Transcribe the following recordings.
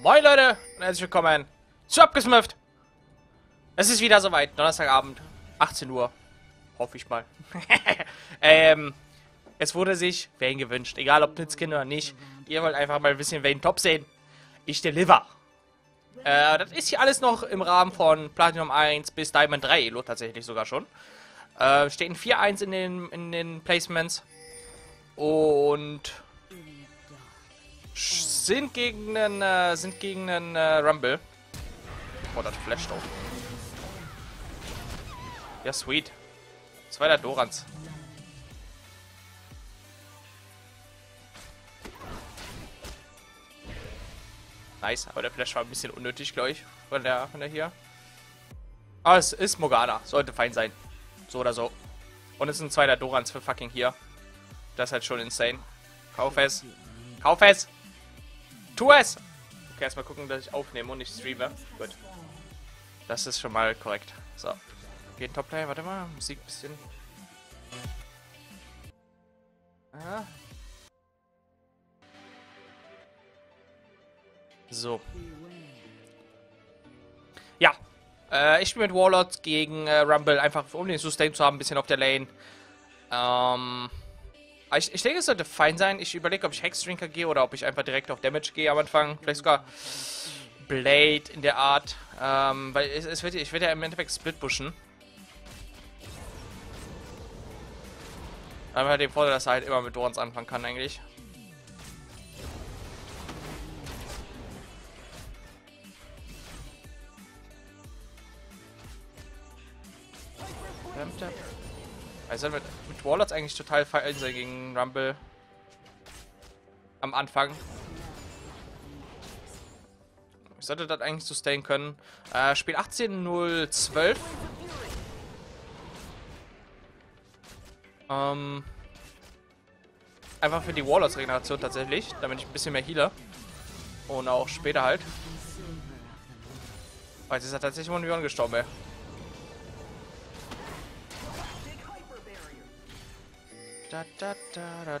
Moin Leute und herzlich willkommen zu Abgesmifft. Es ist wieder soweit, Donnerstagabend, 18 Uhr. Hoffe ich mal. ähm, es wurde sich Wayne gewünscht, egal ob Blitzkind oder nicht. Ihr wollt einfach mal ein bisschen Wayne top sehen. Ich deliver. Äh, das ist hier alles noch im Rahmen von Platinum 1 bis Diamond 3 Elo tatsächlich sogar schon. Äh, stehen 4-1 in den, in den Placements. Und sind gegen einen, äh, sind gegen einen äh, Rumble. Oh, das flasht auch. Ja, sweet. Zweiter Dorans. Nice, aber der Flash war ein bisschen unnötig, glaube ich, von der, von der hier. Aber es ist Morgana, sollte fein sein. So oder so. Und es ist ein zweiter Dorans für fucking hier. Das ist halt schon insane. Kauf es. Kauf es! Tu es! Okay, erstmal gucken, dass ich aufnehme und nicht streame. Gut. Das ist schon mal korrekt. So. Geht Top-Play, warte mal. Musik ein bisschen. Aha. So. Ja. Äh, ich spiele mit Warlords gegen äh, Rumble, einfach um den Sustain zu haben, ein bisschen auf der Lane. Ähm. Ich, ich denke, es sollte fein sein. Ich überlege, ob ich Hexdrinker gehe oder ob ich einfach direkt auf Damage gehe am Anfang. Vielleicht sogar Blade in der Art. Ähm, weil es, es wird, ich werde ja im Endeffekt Split pushen. Aber halt den Vorteil, dass er halt immer mit Dorans anfangen kann eigentlich. Also mit, Warlords eigentlich total fein sein gegen Rumble. Am Anfang. Ich sollte das eigentlich sustainen können. Äh, Spiel 18.012. Ähm, einfach für die Warlords-Regeneration tatsächlich, damit ich ein bisschen mehr heale. Und auch später halt. Oh, jetzt ist er tatsächlich Monion gestorben, ey. Da, da, da.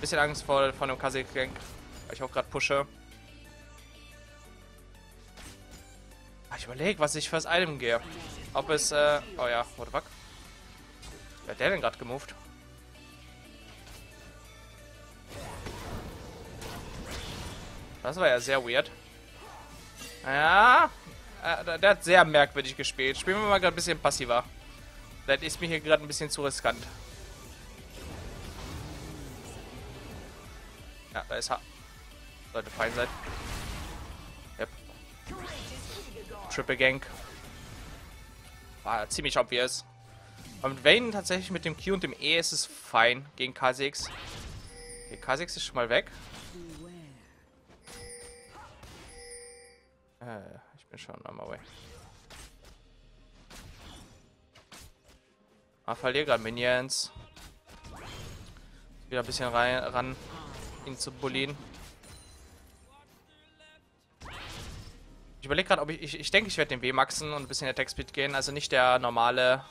Bisschen Angst vor, vor einem Kasek-Gank, weil ich auch gerade pushe. Ah, ich überlege, was ich fürs Item gehe. Ob es, äh, oh ja, what the fuck? Wer hat der denn gerade gemoved? Das war ja sehr weird. Ja, äh, der hat sehr merkwürdig gespielt. Spielen wir mal gerade ein bisschen passiver. Das ist mir hier gerade ein bisschen zu riskant. Ja, da ist er. Sollte fein sein. Yep. Triple Gank. War ziemlich obvious. Aber mit Vayne tatsächlich mit dem Q und dem E ist es fein gegen K6. Okay, K6 ist schon mal weg. Äh, ich bin schon on my way. Ah, verliere gerade Minions. Wieder ein bisschen rein, ran ihn zu bullieren. Ich überlege gerade, ob ich, ich... Ich denke, ich werde den B maxen und ein bisschen Attack Speed gehen. Also nicht der normale...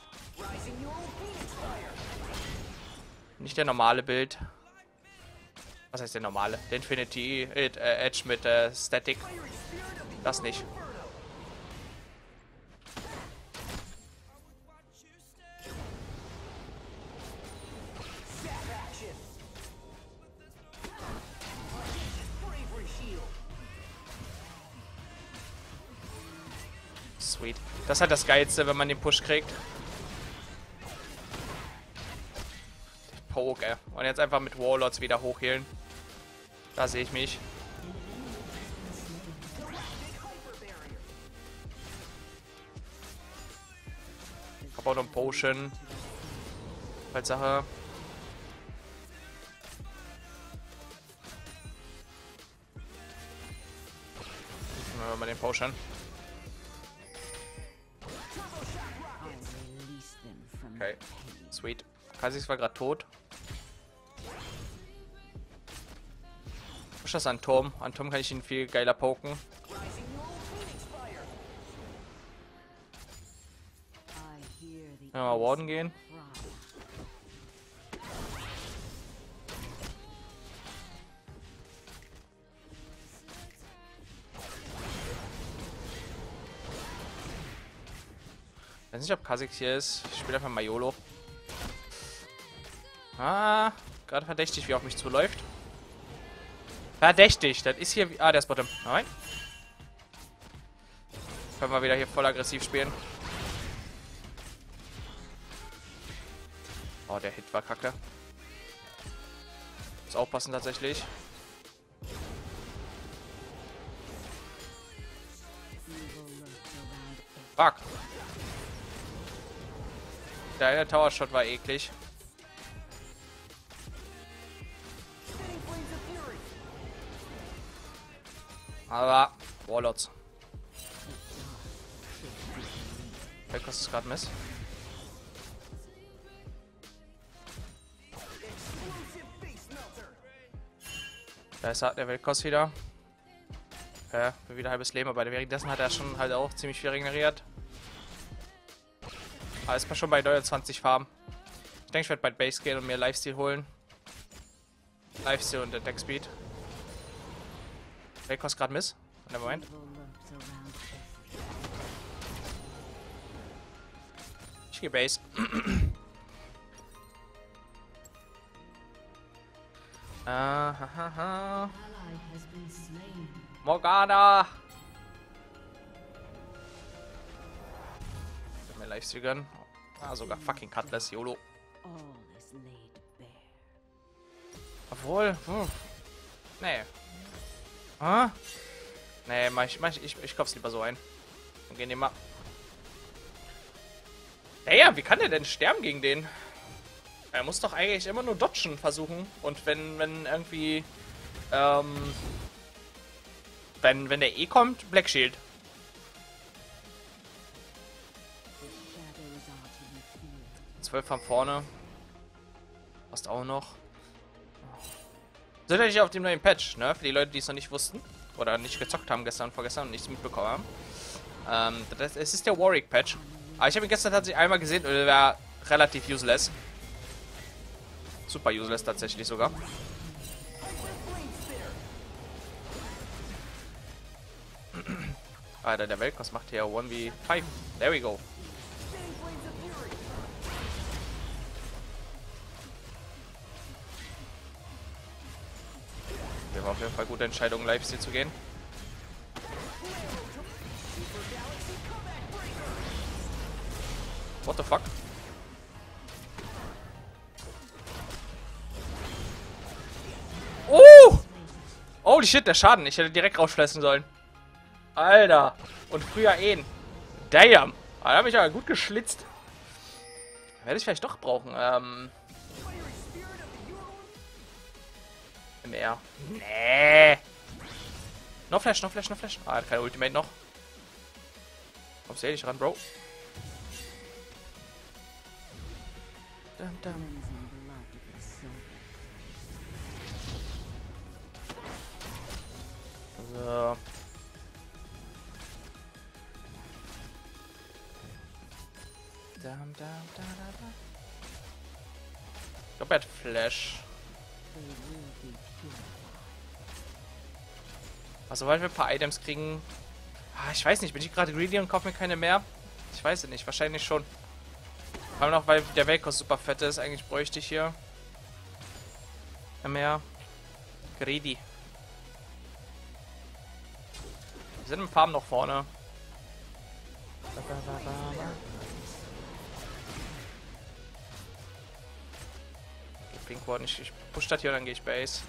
Nicht der normale Bild. Was heißt der normale? Der Infinity äh, Edge mit äh, Static. Das nicht. Sweet. Das ist halt das Geilste, wenn man den Push kriegt. Poke. Und jetzt einfach mit Warlords wieder hochheilen. Da sehe ich mich. Ich habe auch noch ein Potion. Als Sache. Nehmen wir mal den Potion. Kaisix war gerade tot. Push das an Tom. An Tom kann ich ihn viel geiler poken. Ja, mal Warden gehen. Ich weiß nicht, ob Kasik hier ist. Ich spiele einfach Maiolo. Ah, gerade verdächtig, wie auf mich zuläuft. Verdächtig, das ist hier... Ah, der ist Bottom. Nein. Können wir wieder hier voll aggressiv spielen. Oh, der Hit war kacke. Muss aufpassen tatsächlich. Fuck. Der Tower Shot war eklig. Aber Warlords. Wer kostet gerade Miss? Da ist der Weltkost wieder. Ja, für wieder halbes Leben, aber währenddessen hat er schon halt auch ziemlich viel regeneriert. Aber ist man schon bei 29 Farben. Ich denke, ich werde bald Base gehen und mir Lifesteal holen. Lifesteal und Attack Speed. Weltkost gerade Miss? Moment. Ich gehe Base. Ahaha. Morgana! Ich mir Lifesteal gönnen. Ah, sogar fucking Cutlass, YOLO. Obwohl, hm. Nee. Ah? Nee, mach ich, mach ich, ich, ich kauf's lieber so ein. Und gehen mal. Naja, wie kann der denn sterben gegen den? Er muss doch eigentlich immer nur dodgen versuchen. Und wenn, wenn irgendwie, ähm, wenn, wenn der E kommt, Black Shield. Zwölf von vorne. Passt auch noch. Sind natürlich auf dem neuen Patch, ne? Für die Leute, die es noch nicht wussten. Oder nicht gezockt haben gestern und vorgestern und nichts mitbekommen haben. Ähm, das, es ist der Warwick-Patch. Aber ich habe ihn gestern tatsächlich einmal gesehen und er war relativ useless. Super useless tatsächlich sogar. Alter, der Weltkost macht hier 1v5. There we go. Wir war auf jeden Fall gute Entscheidung, live zu gehen. What the fuck? Oh! Holy shit, der Schaden. Ich hätte direkt rausschleißen sollen. Alter. Und früher ihn. Damn. Da habe ich aber gut geschlitzt. Werde ich vielleicht doch brauchen. Ähm. Mehr. Nee. Noch Flash, noch Flash, noch Flash. Ah, kein Ultimate noch. Kommst du eh nicht ran, Bro? Dum, dum. So. Dum, dum, da, da, da. Ich glaube, er hat Flash. Also, weil wir ein paar Items kriegen. Ah, ich weiß nicht, bin ich gerade greedy und kaufe mir keine mehr? Ich weiß es nicht, wahrscheinlich schon. Vor allem noch, weil der Weltkost super fett ist. Eigentlich bräuchte ich hier mehr greedy. Wir sind im Farm noch vorne. Pink Ward nicht. Ich push das hier und dann gehe ich Base.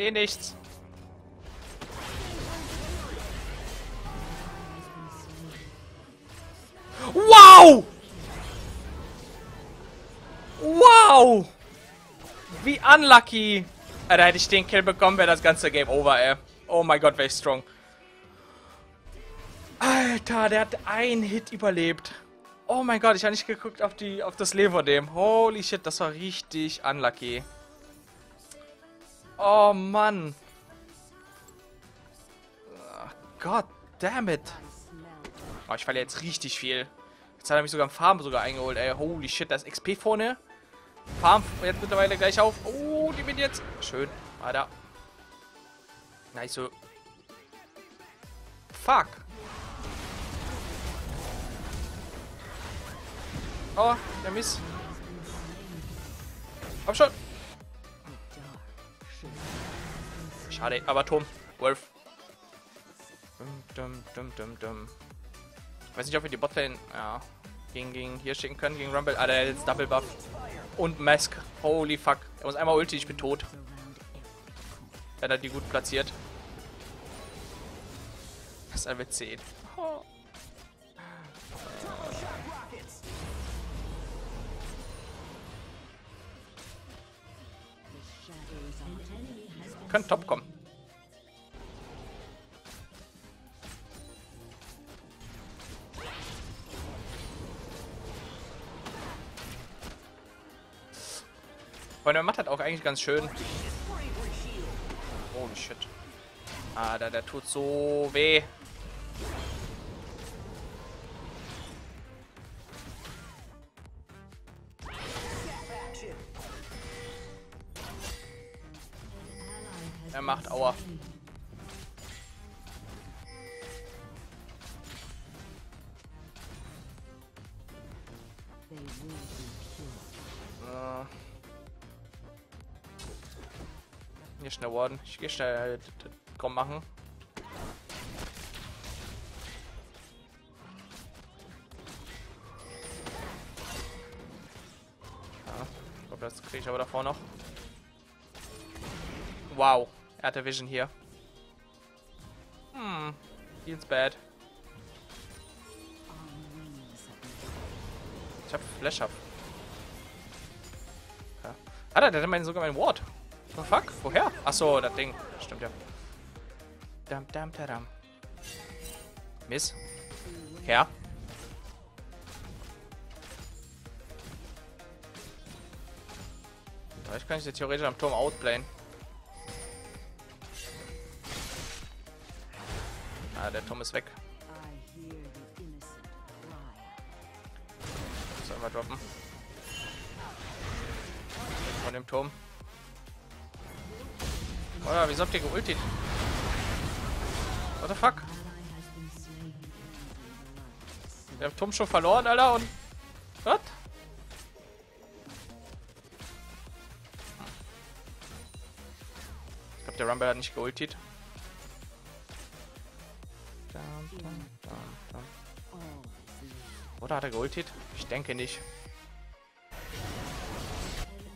Sehe nichts. Wow! Wow! Wie unlucky! Alter, hätte ich den Kill bekommen, wäre das ganze Game over, ey. Oh mein Gott, wäre ich strong. Alter, der hat einen Hit überlebt. Oh mein Gott, ich habe nicht geguckt auf, die, auf das Leben von dem. Holy shit, das war richtig unlucky. Oh Mann. God damn it. Oh, ich falle jetzt richtig viel. Jetzt hat er mich sogar im Farm sogar eingeholt, ey. Holy shit, da ist XP vorne. Farm jetzt mittlerweile gleich auf. Oh, die bin jetzt. Schön. Weiter. Nice so. Fuck. Oh, der Miss. Komm schon. Schade, aber Turm. Wolf. Dum, dum, dum, dum. Ich weiß nicht, ob wir die Botlane ja, gegen, gegen hier schicken können, gegen Rumble. Ah, der hat jetzt Double Buff. Und Mask. Holy fuck. Er muss einmal Ulti, ich bin tot. Er hat die gut platziert. Das ist ein W10. Können top kommen. Weil der macht halt auch eigentlich ganz schön. Holy shit. Ah, der, der tut so weh. Er macht Aua. Äh. Hier schnell warden. Ich gehe schnell komm machen. Das kriege ich aber davor noch. Wow. Er hatte Vision hier. Hm. Feels bad. Ich hab Flash ab. Ja. Ah, der hat meinen, sogar meinen Ward. Oh fuck? Woher? Achso, das Ding. Stimmt ja. Dam, dam, tadam. Miss. Her. Vielleicht kann ich sie theoretisch am Turm outplayen. Ah, der Turm ist weg. Sollen wir droppen? Von dem Turm. Oder wieso habt ihr geultet? What the fuck? Wir haben Turm schon verloren, Alter, und... Was? Ich glaube, der Rumble hat nicht geultet. Oder hat er geultet? Ich denke nicht.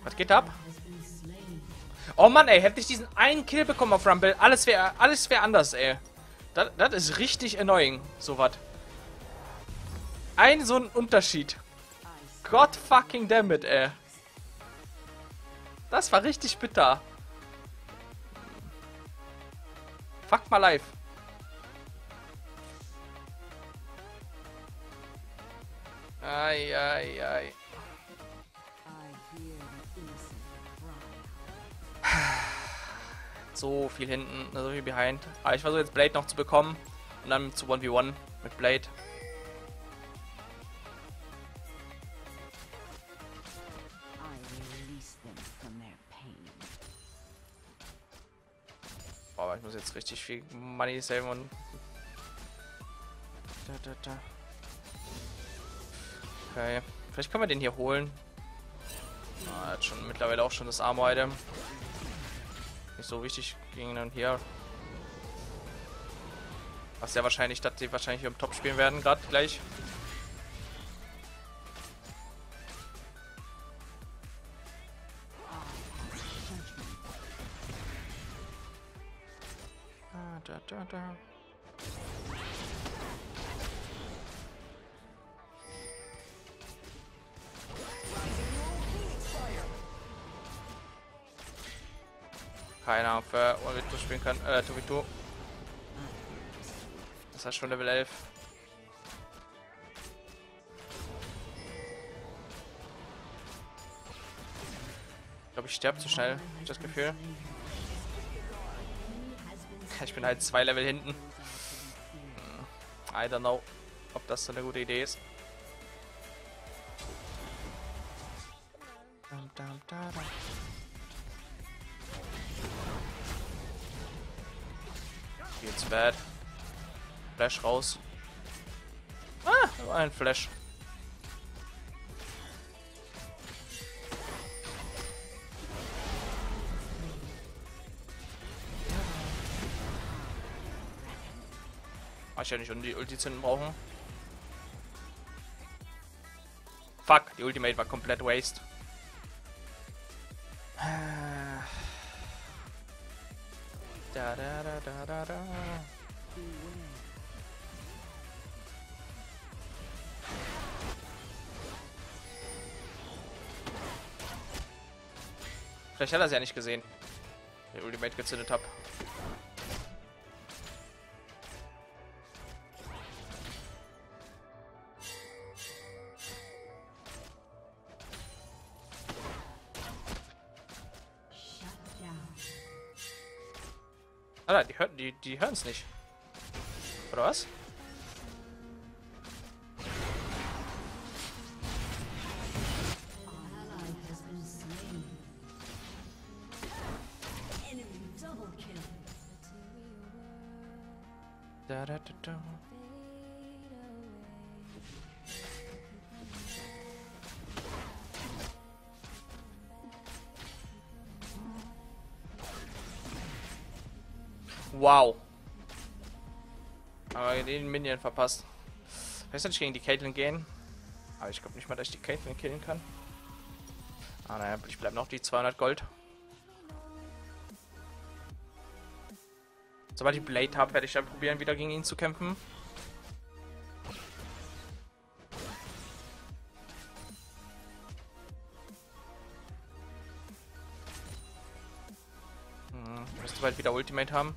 Was geht ab? Oh Mann, ey, hätte ich diesen einen Kill bekommen auf Rumble, alles wäre alles wär anders, ey. Das, das ist richtig annoying, sowas. Ein so ein Unterschied. God fucking damn it, ey. Das war richtig bitter. Fuck mal live. Ei, ei, ei. So viel hinten, so viel behind. Aber ich versuche jetzt Blade noch zu bekommen. Und dann zu 1v1 mit Blade. Boah, ich muss jetzt richtig viel Money saven und... Da, da, da. Okay. Vielleicht können wir den hier holen. Ah, hat schon mittlerweile auch schon das Armor-Item. Nicht so wichtig gegen und hier. Was ja wahrscheinlich, dass die wahrscheinlich hier im Top spielen werden, gerade gleich. Kann. Äh, Tobito. Das heißt schon Level 11. Ich glaube, ich sterbe zu schnell. Hab ich das Gefühl. Ich bin halt zwei Level hinten. Hm, I don't know, ob das so eine gute Idee ist. Dum, dum, da, da. Geht's bad. Flash raus. Ah, ein Flash. Ich ja nicht, um die Ulti zünden brauchen. Fuck, die Ultimate war komplett waste. Vielleicht hat er sie ja nicht gesehen. Den Ultimate gezündet habe. Alter, die, hören, die, die hören es nicht. Oder was? Da, da, da, da. Wow. Aber den Minion verpasst. Weiß nicht gegen die Caitlyn gehen. Aber ich glaube nicht mal, dass ich die Caitlyn killen kann. Ah naja, ich bleibe noch die 200 Gold. Sobald ich Blade habe, werde ich dann probieren, wieder gegen ihn zu kämpfen. Hm, müsste bald wieder Ultimate haben.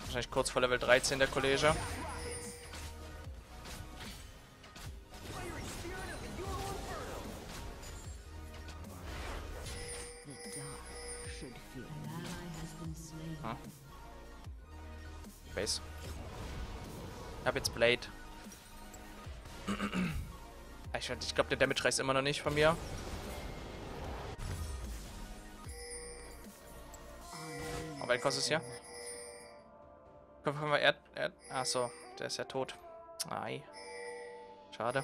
Wahrscheinlich kurz vor Level 13 der Kollege. Glaube, der Damage reißt immer noch nicht von mir. Aber was kostet es hier? Können wir Erd... Erd Achso, der ist ja tot. Ei. Schade.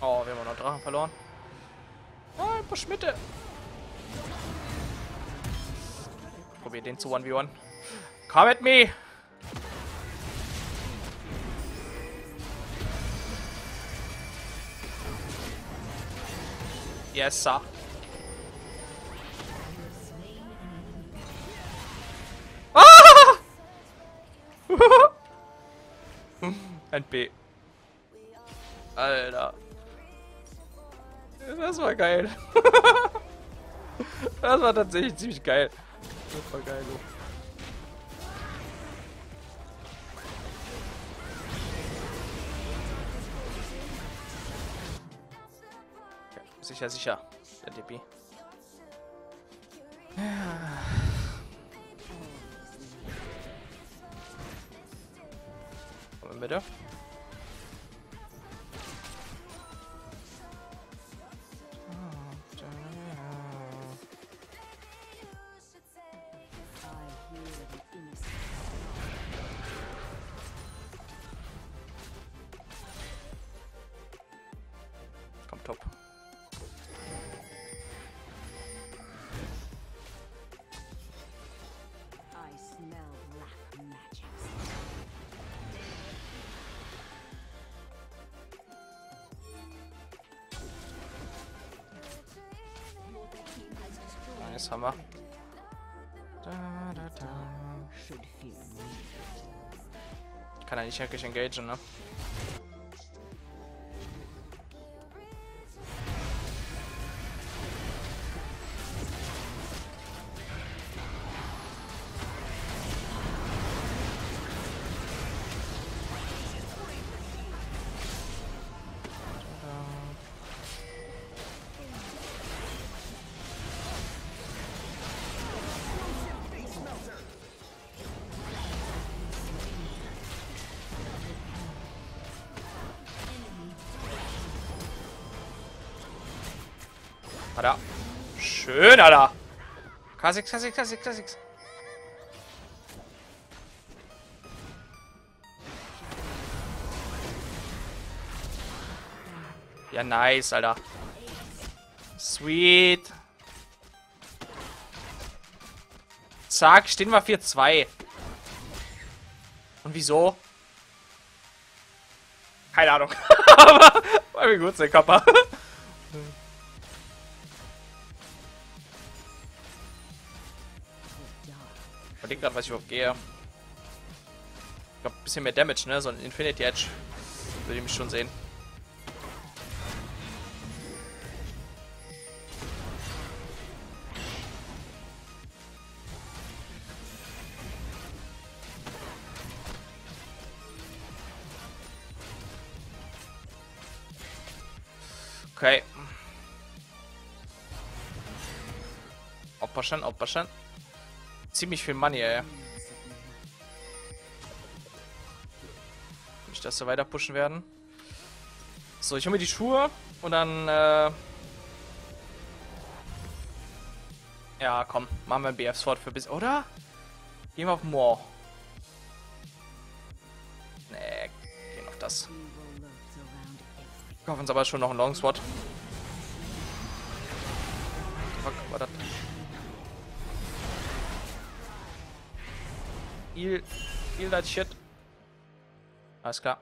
Oh, wir haben noch Drachen verloren. Oh, ein paar Schmitte. Probier den zu 1v1. Come at me! Yes, sir. Ein B. Alter. Das war geil. das war tatsächlich ziemlich geil. Das war geil. So. Sicher, sicher. Der DP. Kommen bitte. Wir. Da, da, da. Kann ja nicht wirklich engagen, ne? K6, K6, K6, K6. Ja, nice, Alter. Sweet. Zack, stehen wir 4-2. Und wieso? Keine Ahnung. Aber weil wir gut sind, Kappa. Überlege gerade, was ich überhaupt gehe. Ich glaube, ein bisschen mehr Damage, ne? So ein Infinity Edge. Würde ich mich schon sehen. Okay. Aufpassen, aufpassen. Ziemlich viel Money, ey. Nicht, dass wir weiter pushen werden. So, ich hole mir die Schuhe und dann, äh Ja, komm, machen wir ein BF Sword für bis. Oder? Gehen wir auf Moor. Nee, gehen auf das. hoffen uns aber schon noch ein Longsword. Fuck, Heal, heal that shit. Alles klar.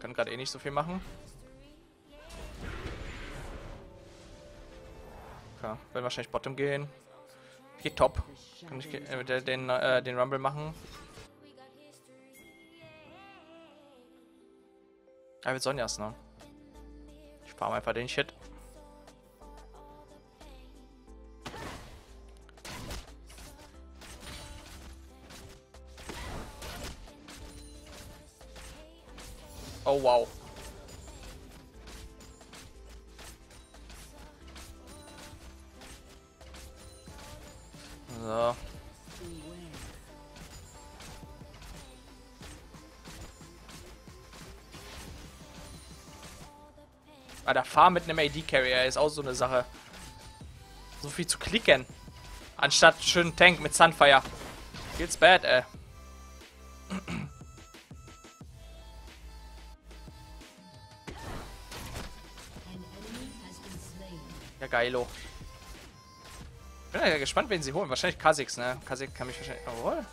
Kann gerade eh nicht so viel machen. Okay, werden wahrscheinlich Bottom gehen. Geht top. Kann ich äh, den, äh, den Rumble machen. Ja, wir Sonjas, ne? Farm einfach den Shit. Fahr mit einem AD-Carrier ist auch so eine Sache. So viel zu klicken. Anstatt schönen Tank mit Sunfire. Feels bad, ey. Ja, geilo. Bin ja gespannt, wen sie holen. Wahrscheinlich Kha'Zix, ne? Kha'Zix kann mich wahrscheinlich... Obwohl. Bin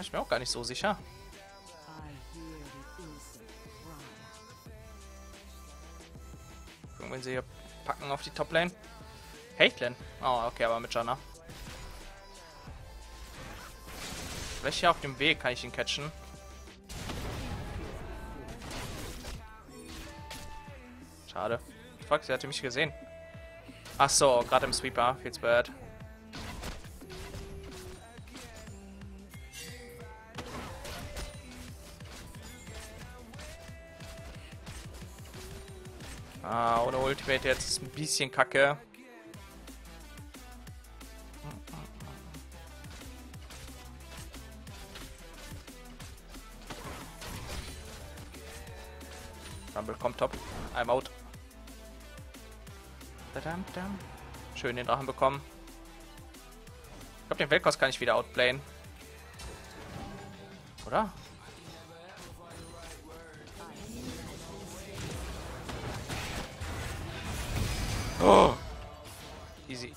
ich mir auch gar nicht so sicher. Gucken, wenn sie hier packen auf die Top-Lane. Caitlyn. Oh, okay, aber mit Janna. Vielleicht hier auf dem Weg kann ich ihn catchen. Schade. Fuck, sie hatte mich gesehen. Ach so, gerade im Sweeper. Feels bad. Ah, ohne Ultimate jetzt ist ein bisschen kacke. Rumble kommt top. I'm out. Schön den Drachen bekommen. Ich glaube, den Weltkos kann ich wieder outplayen. Oder? Oh. Easy.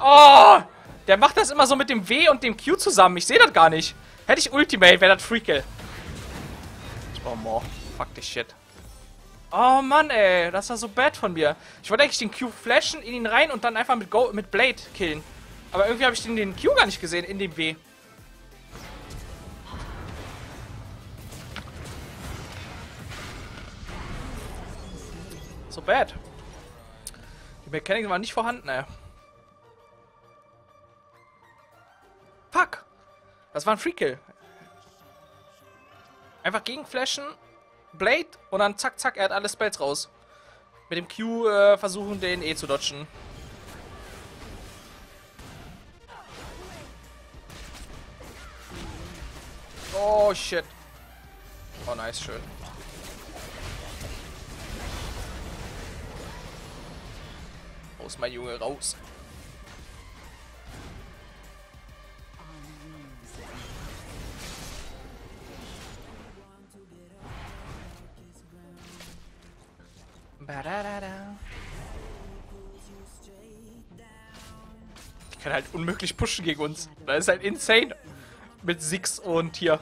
Oh! Der macht das immer so mit dem W und dem Q zusammen. Ich sehe das gar nicht. Hätte ich Ultimate, wäre das Freakle. Ich brauche more. Fuck this shit. Oh Mann, ey. Das war so bad von mir. Ich wollte eigentlich den Q flashen, in ihn rein und dann einfach mit, Go mit Blade killen. Aber irgendwie habe ich den, den Q gar nicht gesehen in dem W. So bad. Die Mechanik war nicht vorhanden, ey. Fuck! Das war ein Free Kill. Einfach gegenflashen Blade und dann zack, zack, er hat alle Spells raus. Mit dem Q äh, versuchen, den eh zu dodgen. Oh, shit. Oh, nice, schön. Raus, mein Junge, raus. Die kann halt unmöglich pushen gegen uns. Das ist halt insane. Mit Six und hier.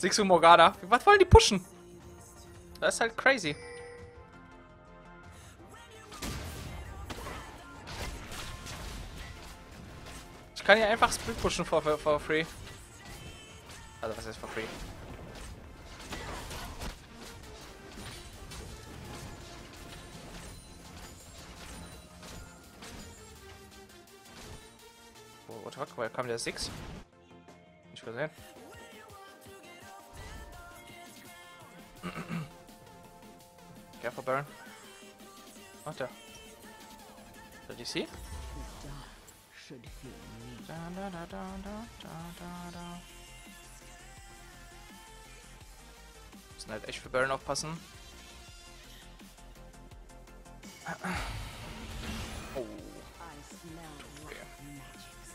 Six und Morgana. Was wollen die pushen? Das ist halt crazy. Ich kann hier einfach Split pushen for, for, free. Also was heißt for free? What the fuck? Woher kam der Six? Nicht gesehen. Careful, Baron. The dark should fear me. Da, da, da, da, da, da, da. Müssen halt echt für Baron aufpassen. Oh. Magics.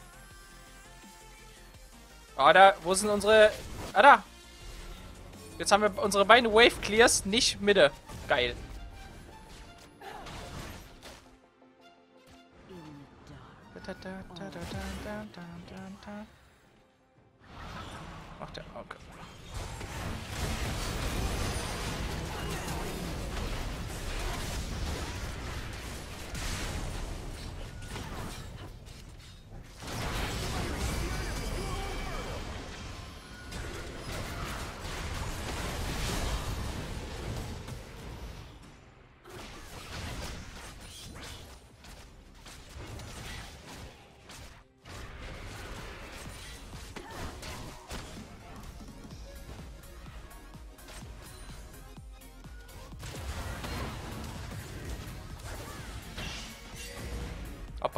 Ah, da, wo sind unsere... Ah, da. Jetzt haben wir unsere beiden Wave Clears, nicht Mitte. Geil. Macht der Auge. Okay.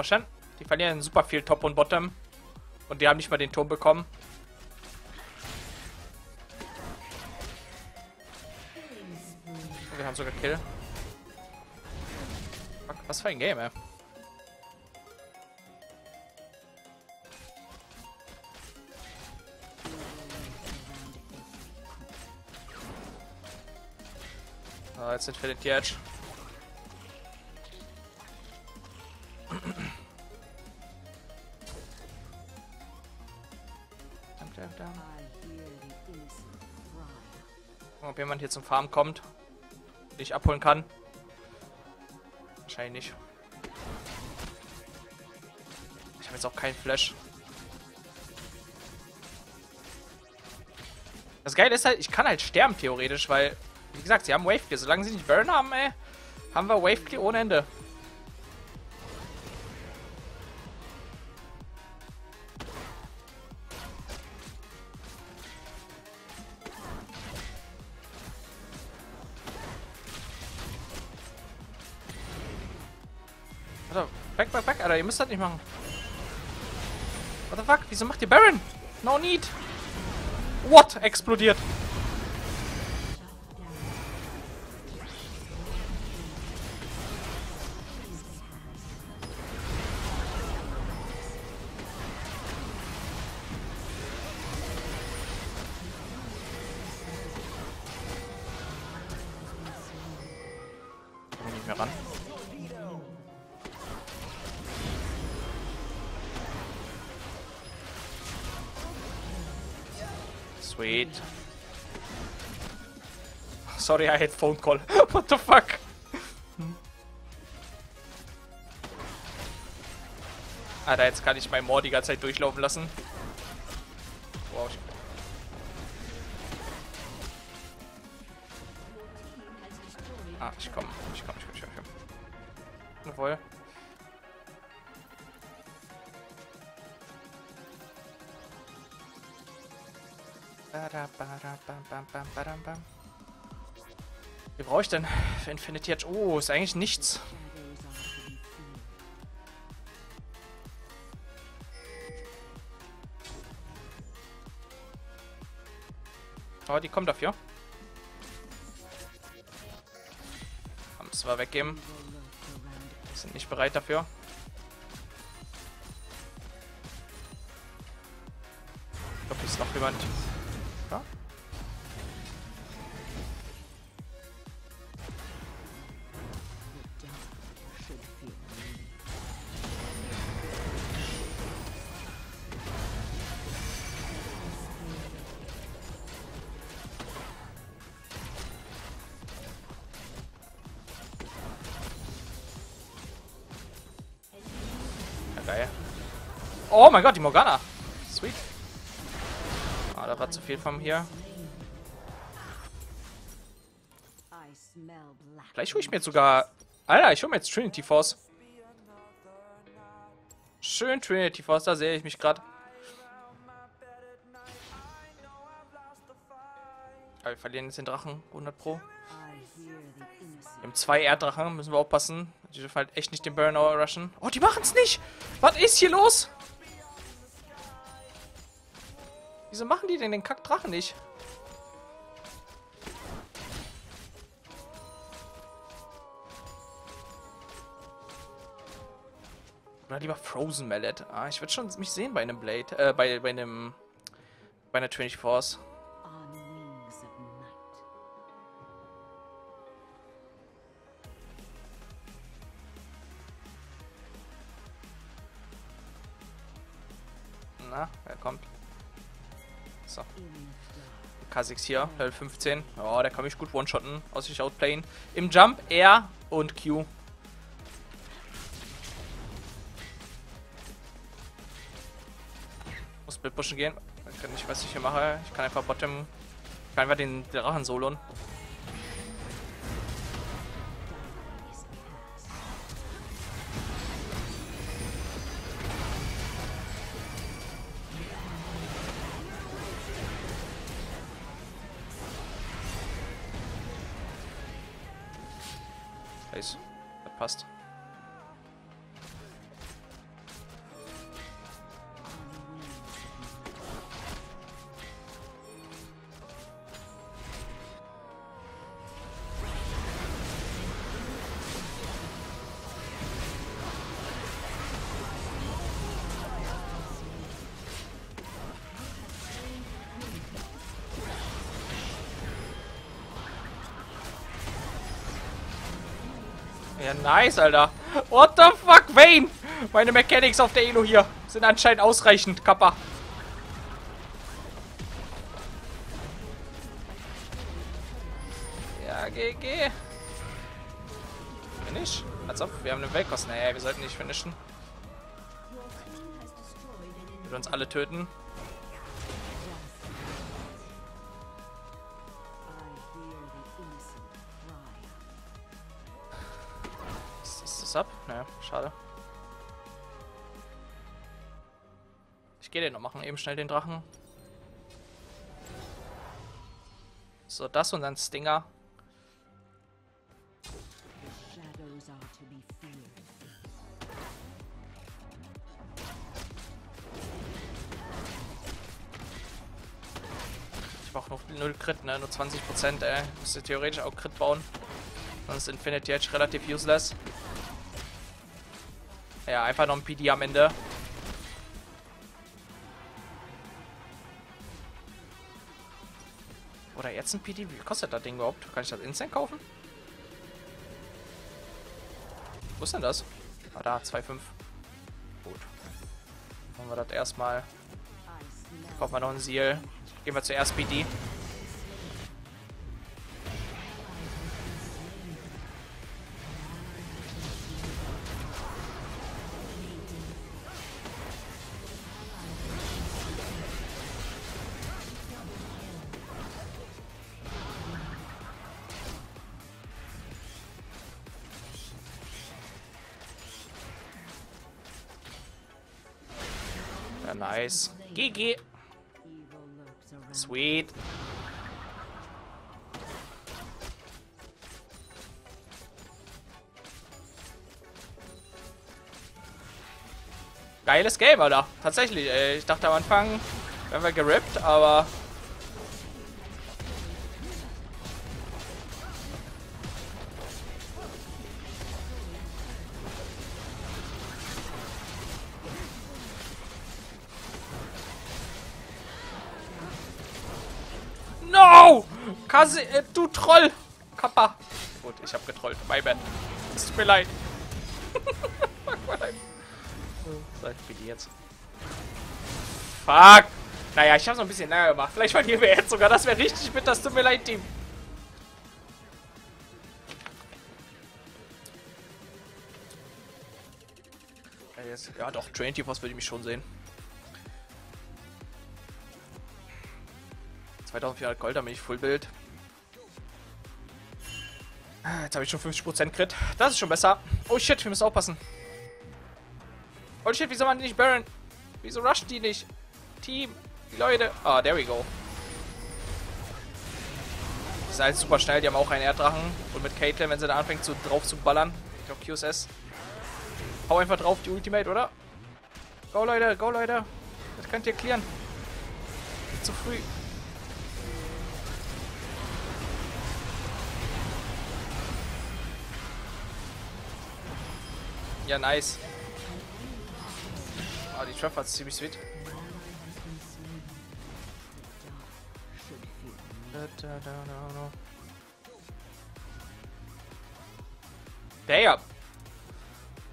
Abwaschen. Die verlieren super viel Top und Bottom. Und die haben nicht mal den Turm bekommen. Wir haben sogar Kill. Fuck, was für ein Game, ey. Ah, jetzt sind wir den Edge. Jemand hier zum Farm kommt, den ich abholen kann. Wahrscheinlich nicht. Ich habe jetzt auch keinen Flash. Das Geile ist halt, ich kann halt sterben theoretisch, weil, wie gesagt, sie haben Wave Clear. Solange sie nicht Burn haben, ey, haben wir Wave Clear ohne Ende. Müsst das nicht machen. What the fuck? Wieso macht ihr Baron? No need. What? Explodiert. Sweet. Sorry, I had phone call. What the fuck? Alter, jetzt kann ich mein Moor die ganze Zeit durchlaufen lassen. Brauche ich denn für Infinity Edge? Oh, ist eigentlich nichts. Aber die kommen dafür. Haben es zwar weggeben. Sind nicht bereit dafür. Ich glaube, ist noch jemand. Ja? Oh mein Gott, die Morgana. Sweet. Ah, da war zu viel von hier. Vielleicht hole ich mir jetzt sogar... Alter, ich hole mir jetzt Trinity Force. Schön Trinity Force, da sehe ich mich gerade. Aber wir verlieren jetzt den Drachen, 100 Pro. Wir haben zwei Erddrachen, müssen wir aufpassen. Die dürfen halt echt nicht den Burnout rushen. Oh, die machen es nicht! Was ist hier los? Wieso machen die denn den Kackdrachen nicht? Oder lieber Frozen Mallet. Ah, ich würde schon mich sehen bei einem Blade. Äh, bei, bei einem. Bei einer 24 Force. Na, wer kommt? So. In the dark. Kha'Zix hier, Level 15. Ja, der kann mich gut one-shotten, aus sich outplayen. Im Jump R und Q. Muss Split pushen gehen. Ich kann nicht, was ich hier mache. Ich kann einfach Bottom. Ich kann einfach den Drachen solon. Ja, nice, Alter. What the fuck, Vayne? Meine Mechanics auf der Elo hier sind anscheinend ausreichend, Kappa. Ja, geh. Finish? Als ob, wir haben eine Weltkosten. Naja, wir sollten nicht finishen. Wir uns alle töten. Das ab? Naja, schade. Ich gehe den noch machen, eben schnell den Drachen. So, das und dann Stinger. Ich brauche noch 0 Crit, ne? Nur 20%, ey. Müsste theoretisch auch Crit bauen. Sonst ist Infinity Edge relativ useless. Ja, einfach noch ein PD am Ende. Oder jetzt ein PD? Wie kostet das Ding überhaupt? Kann ich das instant kaufen? Wo ist denn das? Ah, da, 2,5. Gut. Machen wir das erstmal. Kaufen wir noch ein Seal. Gehen wir zuerst PD. Nice. GG. Sweet. Geiles Game, Alter. Tatsächlich, ey. Ich dachte am Anfang, werden wir gerippt, aber... Kasi, äh, du Troll! Kappa. Gut, ich hab getrollt. My bad. Es tut mir leid. Fuck, my leid. So, ich bin jetzt. Fuck! Naja, ich hab's noch ein bisschen länger gemacht. Vielleicht verlieren wir jetzt sogar. Das wäre richtig mit. Das tut mir leid, Team. Ja, doch, Train was würde ich mich schon sehen. 2400 Gold, damit ich Fullbild. Jetzt habe ich schon 50% Crit. Das ist schon besser. Oh shit, wir müssen aufpassen. Oh shit, wieso machen die nicht Baron? Wieso rushen die nicht? Team, die Leute. Ah, there we go. Die sind halt super schnell, die haben auch einen Erddrachen. Und mit Caitlyn, wenn sie da anfängt, so drauf zu ballern. Ich glaube QSS. Hau einfach drauf, die Ultimate, oder? Go, Leute, go, Leute. Das könnt ihr klären. Zu früh. Ja, nice. Ah, die Treffer ist ziemlich sweet. Damn!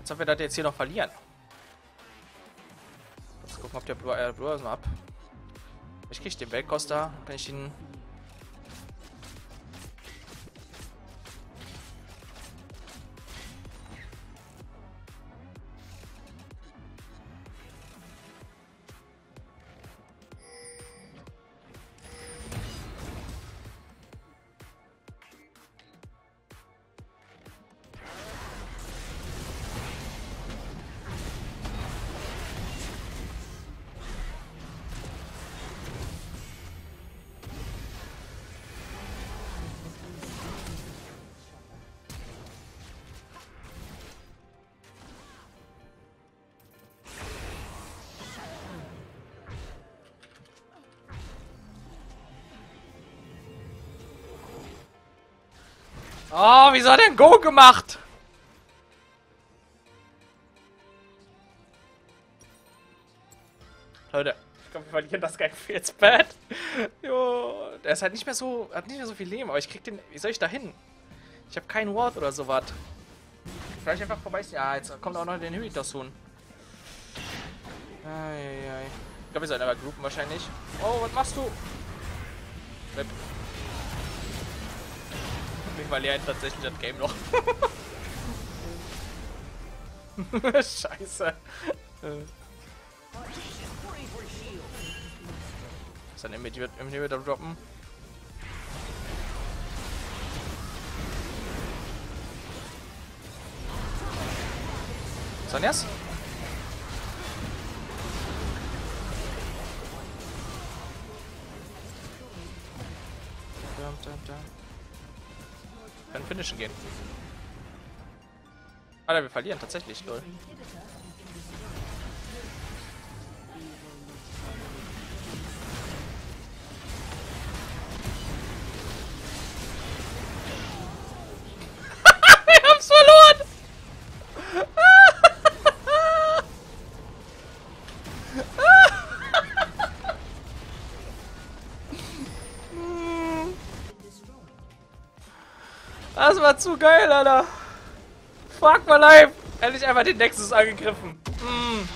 Als ob wir das jetzt hier noch verlieren. Let's gucken, ob der Blue, äh, Blue mal ab. Ich krieg den Weltkoster, kann ich ihn. Wieso hat er ein Go gemacht? Leute, ich glaube, wir verlieren das Guy feels bad. Jo, der ist halt nicht mehr so, hat nicht mehr so viel Leben, aber ich krieg den, wie soll ich da hin? Ich habe keinen Ward oder sowas. Vielleicht einfach vorbei. Ja, jetzt kommt auch noch den Hyritos Huhn. Ich glaube, wir sollten aber groupen wahrscheinlich. Oh, was machst du? Rip. Wir verlieren tatsächlich das Game noch. Scheiße. Ist ein Inhibitor Inhibitor droppen? Sonjas? Dum, dum, dum. Können finishen gehen. Alter, wir verlieren tatsächlich, lol. War zu geil, Alter. Fuck my life. Hätte einfach den Nexus angegriffen. Mm.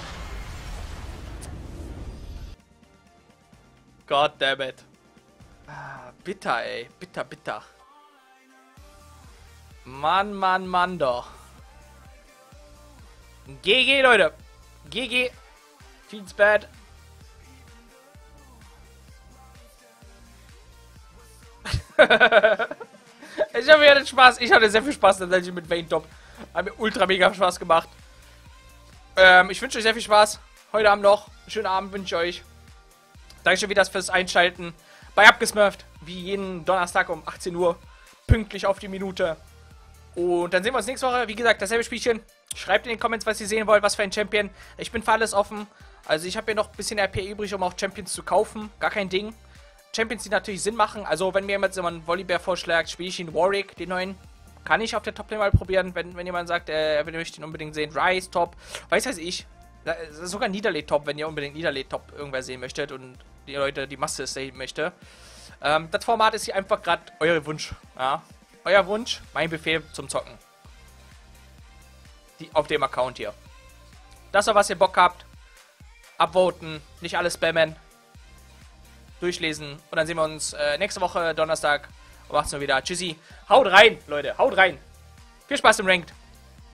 God damn it. Ah, bitter, ey. Bitter, bitter. Mann, Mann, Mann doch. GG, Leute. GG. Feels bad. Hoffe, ihr hattet Spaß. Ich hatte sehr viel Spaß tatsächlich mit Vayne Top. Hat mir ultra mega Spaß gemacht. Ähm, ich wünsche euch sehr viel Spaß. Heute Abend noch. Schönen Abend wünsche ich euch. Danke schon wieder fürs Einschalten. bei Abgesmurft. Wie jeden Donnerstag um 18 Uhr. Pünktlich auf die Minute. Und dann sehen wir uns nächste Woche. Wie gesagt, dasselbe Spielchen. Schreibt in den Comments, was ihr sehen wollt, was für ein Champion. Ich bin für alles offen. Also ich habe hier noch ein bisschen RP übrig, um auch Champions zu kaufen. Gar kein Ding. Champions, die natürlich Sinn machen. Also wenn mir jemand so einen Volleybär vorschlägt, spiele ich ihn Warwick, den neuen. Kann ich auf der Top-Lane mal probieren, wenn, wenn jemand sagt, äh, er möchte ihn unbedingt sehen. Rise, Top, weiß weiß ich. Sogar Niederlay Top, wenn ihr unbedingt Niederlay Top irgendwer sehen möchtet und die Leute die Masse sehen möchte. Ähm, das Format ist hier einfach gerade euer Wunsch. Ja? Euer Wunsch, mein Befehl zum Zocken. Die, auf dem Account hier. Das war, was ihr Bock habt. Abvoten, nicht alles spammen. Durchlesen. Und dann sehen wir uns äh, nächste Woche Donnerstag um 18 Uhr wieder. Tschüssi. Haut rein, Leute. Haut rein. Viel Spaß im Ranked.